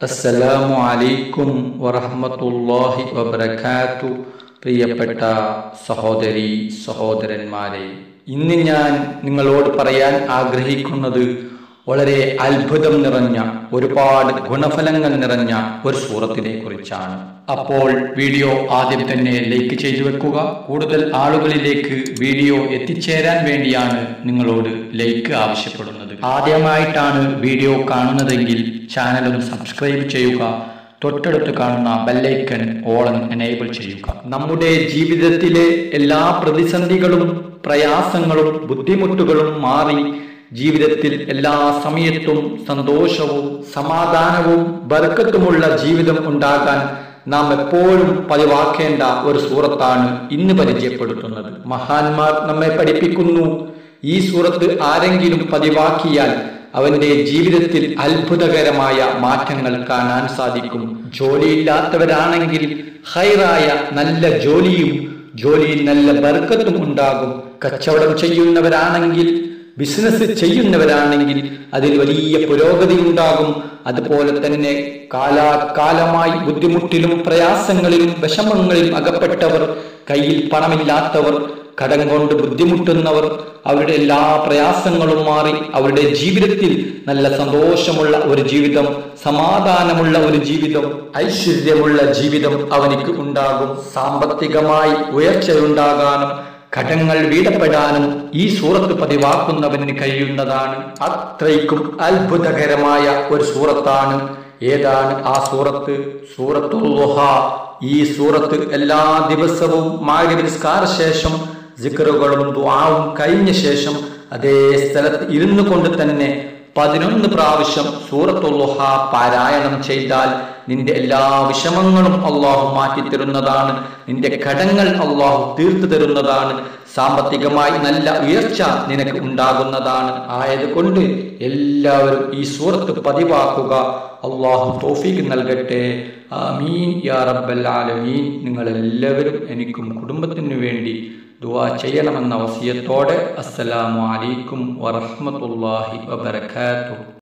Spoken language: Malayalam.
അസ്സലാമു അലൈക്കും വറഹ്മത്തുള്ളാഹി വബറകാതു പ്രിയപ്പെട്ട സഹോദരി സഹോദരന്മാരെ ഇന്ന് ഞാൻ നിങ്ങളോട് പറയാൻ ആഗ്രഹിക്കുന്നത് വളരെ അത്ഭുതം നിറഞ്ഞ ഒരുപാട് ഗുണഫലങ്ങൾ നിറഞ്ഞ ഒരു സൂറത്തിനെ കുറിച്ചാണ്. അപ്പോൾ വീഡിയോ ആദ്യം തന്നെ ലൈക്ക് ചെയ്തു വെക്കുക. കൂടുതൽ ആളുകളിലേക്ക് വീഡിയോ എത്തിച്ചേരാൻ വേണ്ടിയാണ് നിങ്ങളോട് ലൈക്ക് ആവശ്യപ്പെടുന്നത്. ആദ്യമായിട്ടാണ് വീഡിയോ കാണുന്നതെങ്കിൽ ചാനലും സബ്സ്ക്രൈബ് ചെയ്യുക. തൊട്ടടുത്ത് കാണുന്ന ബെല്ലൈക്കൺ ഓളൻ എനേബിൾ ചെയ്യുക. നമ്മുടെ ജീവിതത്തിലെ എല്ലാ പ്രതിസന്ധികളും പ്രയാസങ്ങളും ബുദ്ധിമുട്ടുകളും മാറി ജീവിതത്തിൽ എല്ലാ സമയത്തും സന്തോഷവും സമാധാനവും ബർക്കത്തുമുള്ള ജീവിതം ഉണ്ടാകാൻ നാം എപ്പോഴും പതിവാക്കേണ്ട ഒരു സൂറത്താണ് ഇന്ന് പരിചയപ്പെടുത്തുന്നത്. മഹാന്മാർ നമ്മെ പഠിപ്പിക്കുന്നു. ഈ സൂറത്ത് ആരെങ്കിലും പതിവാക്കിയാൽ അവന്റെ ജീവിതത്തിൽ അത്ഭുതകരമായ മാറ്റങ്ങൾ കാണാൻ സാധിക്കും. ജോലിയില്ലാത്തവരാണെങ്കിൽ ഹൈറായ നല്ല ജോലിയും ജോലിയിൽ നല്ല ബർക്കത്തും ഉണ്ടാകും. കച്ചവടം ചെയ്യുന്നവരാണെങ്കിൽ ബിസിനസ് ചെയ്യുന്നവരാണെങ്കിൽ അതിൽ വലിയ പുരോഗതി ഉണ്ടാകും. അതുപോലെ തന്നെ കാലാകാലമായി ബുദ്ധിമുട്ടിലും പ്രയാസങ്ങളിലും വിഷമങ്ങളിലും അകപ്പെട്ടവർ കയ്യിൽ പണമില്ലാത്തവർ കടം കൊണ്ട് ബുദ്ധിമുട്ടുന്നവർ അവരുടെ എല്ലാ പ്രയാസങ്ങളും മാറി അവരുടെ ജീവിതത്തിൽ നല്ല സന്തോഷമുള്ള ഒരു ജീവിതം സമാധാനമുള്ള ഒരു ജീവിതം ഐശ്വര്യമുള്ള ജീവിതം അവനിക്ക് ഉണ്ടാകും. സാമ്പത്തികമായി ഉയർച്ചയുണ്ടാകാനും കടങ്ങൾ വീടപ്പെടാനും ഈ സൂറത്ത് പതിവാക്കുന്നവന് കഴിയുന്നതാണ്. അത്രയ്ക്കും അത്ഭുതകരമായ ഒരു സൂറത്താണ്. ഏതാണ് ആ സൂറത്ത്? സൂറത്തുൽ ഈ സൂറത്ത് എല്ലാ ദിവസവും നിസ്കാര ശേഷം ജിക്കറുകളും ദ്വാവും കഴിഞ്ഞ ശേഷം അതേ സ്ഥലത്ത് ഇരുന്നു കൊണ്ട് തന്നെ പതിനൊന്ന് പ്രാവശ്യം സൂറത്തുല്ലുഹ പാരായണം ചെയ്താൽ നിന്റെ എല്ലാ വിഷമങ്ങളും അള്ളാഹു മാറ്റി തരുന്നതാണ് നിന്റെ കടങ്ങൾ അള്ളാഹു തീർത്തു തരുന്നതാണ്. സാമ്പത്തികമായി നല്ല ഉയർച്ച നിനക്ക് ഉണ്ടാകുന്നതാണ്. ആയതുകൊണ്ട് എല്ലാവരും ഈ സൂറത്ത് പതിവാക്കുക. അള്ളാഹു തോഫീക്ക് നൽകട്ടെ. ആമീൻ യാ റബ്ബൽ ആലമീൻ. നിങ്ങൾ എല്ലാവരും എനിക്കും കുടുംബത്തിനു വേണ്ടി ദുവാ ചെയ്യണമെന്ന വസിയത്തോടെ അസ്സലാമു അലൈക്കും വറഹ്മത്തുള്ളാഹി വബറകാതുഹു.